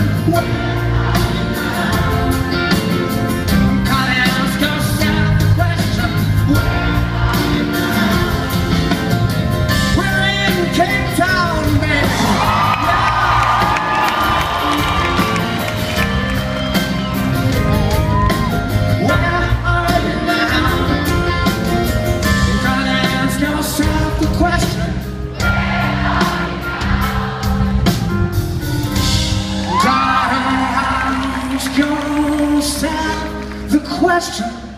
Are ask yourself the question.